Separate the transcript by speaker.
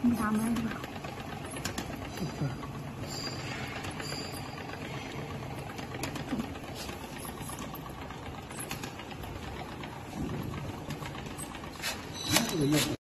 Speaker 1: 你咋买的。吧
Speaker 2: 这个药